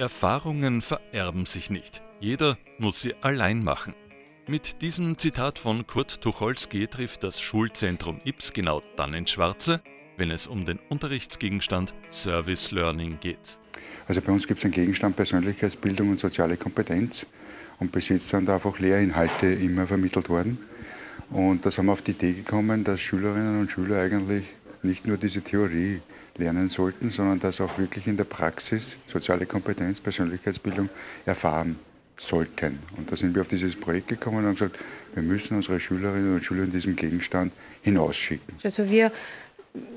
Erfahrungen vererben sich nicht. Jeder muss sie allein machen. Mit diesem Zitat von Kurt Tucholsky trifft das Schulzentrum Ips genau dann ins Schwarze, wenn es um den Unterrichtsgegenstand Service Learning geht. Also bei uns gibt es einen Gegenstand Persönlichkeitsbildung und soziale Kompetenz und bis jetzt sind einfach Lehrinhalte immer vermittelt worden. Und da sind wir auf die Idee gekommen, dass Schülerinnen und Schüler eigentlich nicht nur diese Theorie lernen sollten, sondern dass auch wirklich in der Praxis soziale Kompetenz, Persönlichkeitsbildung erfahren sollten. Und da sind wir auf dieses Projekt gekommen und haben gesagt, wir müssen unsere Schülerinnen und Schüler in diesem Gegenstand hinausschicken. Also wir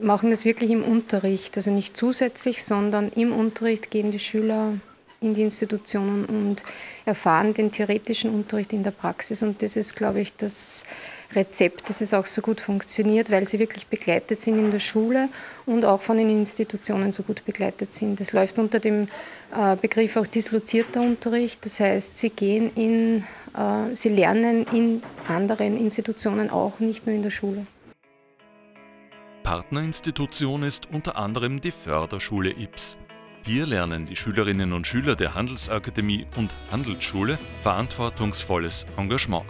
machen das wirklich im Unterricht, also nicht zusätzlich, sondern im Unterricht gehen die Schüler in die Institutionen und erfahren den theoretischen Unterricht in der Praxis. Und das ist, glaube ich, das Rezept, dass es auch so gut funktioniert, weil sie wirklich begleitet sind in der Schule und auch von den Institutionen so gut begleitet sind. Das läuft unter dem äh, Begriff auch dislozierter Unterricht. Das heißt, sie gehen in, äh, sie lernen in anderen Institutionen auch, nicht nur in der Schule. Partnerinstitution ist unter anderem die Förderschule IPS. Hier lernen die Schülerinnen und Schüler der Handelsakademie und Handelsschule verantwortungsvolles Engagement.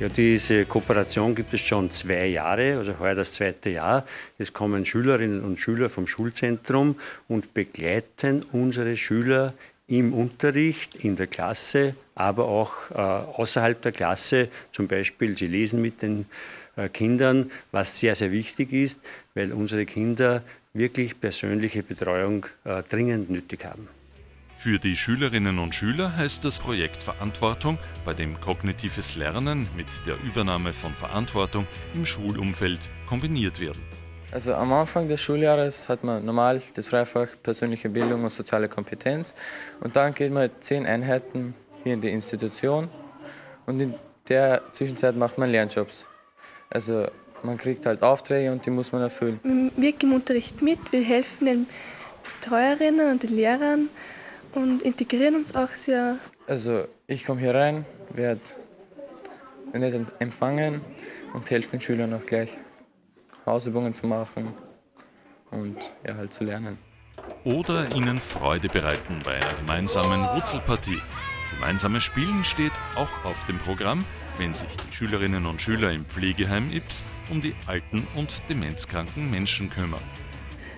Ja, diese Kooperation gibt es schon zwei Jahre, also heuer das zweite Jahr. Es kommen Schülerinnen und Schüler vom Schulzentrum und begleiten unsere Schüler im Unterricht, in der Klasse, aber auch äh, außerhalb der Klasse. Zum Beispiel, sie lesen mit den äh, Kindern, was sehr, sehr wichtig ist, weil unsere Kinder wirklich persönliche Betreuung äh, dringend nötig haben. Für die Schülerinnen und Schüler heißt das Projekt Verantwortung, bei dem kognitives Lernen mit der Übernahme von Verantwortung im Schulumfeld kombiniert werden. Also am Anfang des Schuljahres hat man normal das Freifach persönliche Bildung und soziale Kompetenz und dann geht man zehn Einheiten hier in die Institution und in der Zwischenzeit macht man Lernjobs. Also man kriegt halt Aufträge und die muss man erfüllen. Wir wirken im Unterricht mit, wir helfen den Betreuerinnen und den Lehrern und integrieren uns auch sehr. Also ich komme hier rein, werde nicht empfangen und helfe den Schülern auch gleich Hausübungen zu machen und ja, halt zu lernen. Oder ihnen Freude bereiten bei einer gemeinsamen Wurzelpartie. Gemeinsames Spielen steht auch auf dem Programm, wenn sich die Schülerinnen und Schüler im Pflegeheim Ips um die alten und demenzkranken Menschen kümmern.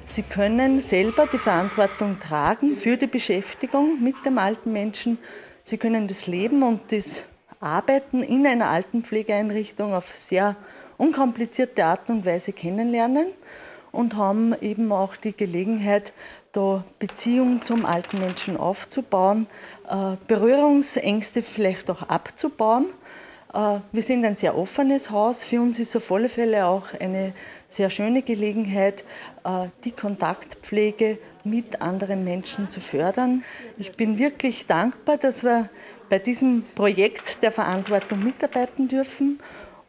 Sie können selber die Verantwortung tragen für die Beschäftigung mit dem alten Menschen. Sie können das Leben und das Arbeiten in einer Altenpflegeeinrichtung auf sehr unkomplizierte Art und Weise kennenlernen und haben eben auch die Gelegenheit, da Beziehungen zum alten Menschen aufzubauen, äh, Berührungsängste vielleicht auch abzubauen äh, wir sind ein sehr offenes Haus. Für uns ist auf alle Fälle auch eine sehr schöne Gelegenheit, äh, die Kontaktpflege mit anderen Menschen zu fördern. Ich bin wirklich dankbar, dass wir bei diesem Projekt der Verantwortung mitarbeiten dürfen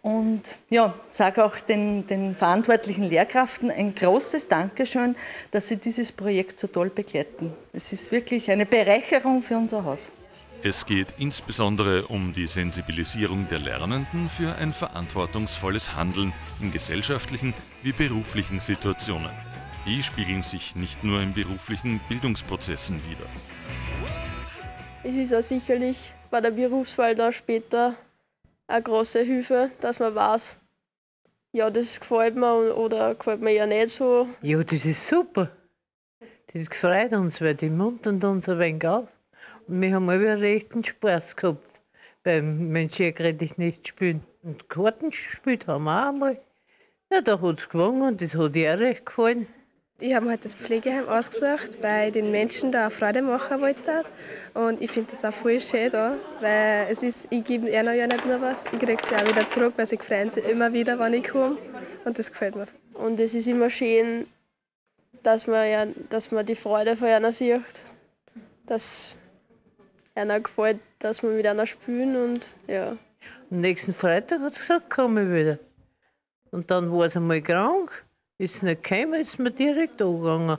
und ja, sage auch den, den, verantwortlichen Lehrkräften ein großes Dankeschön, dass sie dieses Projekt so toll begleiten. Es ist wirklich eine Bereicherung für unser Haus. Es geht insbesondere um die Sensibilisierung der Lernenden für ein verantwortungsvolles Handeln in gesellschaftlichen wie beruflichen Situationen. Die spiegeln sich nicht nur in beruflichen Bildungsprozessen wider. Es ist auch sicherlich bei der Berufswahl dann später eine große Hilfe, dass man weiß, ja, das gefällt mir oder gefällt mir ja nicht so. Ja, das ist super. Das freut uns, weil die muntern uns ein wenig auf. Wir haben alle rechten Spaß gehabt beim Menschen nicht spielen. Und Karten gespielt haben wir auch einmal. Ja, da hat es gewonnen und das hat ihr recht gefallen. Ich habe halt das Pflegeheim ausgesucht, weil ich den Menschen da Freude machen wollte. Und ich finde das auch voll schön da, weil es ist, ich gebe ihnen ja nicht nur was, ich kriege sie auch wieder zurück, weil sie freuen sich immer wieder, wenn ich komme. Und das gefällt mir. Und es ist immer schön, dass man, ja, dass man die Freude von ihnen sieht. Dass einer gefällt, dass wir mit einer spielen und ja. Am nächsten Freitag hat er gesagt, komme ich wieder. Und dann war es einmal krank, ist nicht gekommen, ist mir direkt angegangen.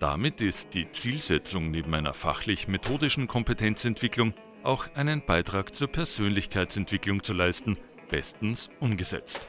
Damit ist die Zielsetzung neben einer fachlich-methodischen Kompetenzentwicklung auch einen Beitrag zur Persönlichkeitsentwicklung zu leisten, bestens umgesetzt.